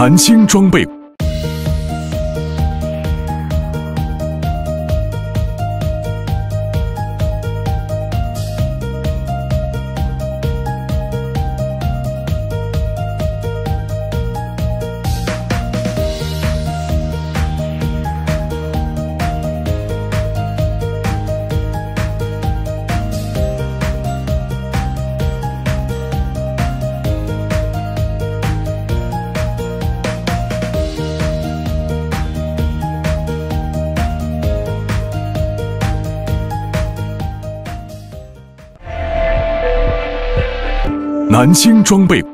南星装备。南京装备。